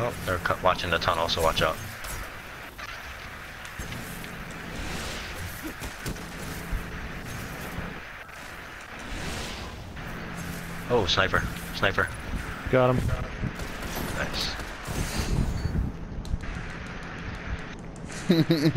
Oh, they're watching the tunnel, so watch out. Oh, sniper. Sniper. Got him. Nice.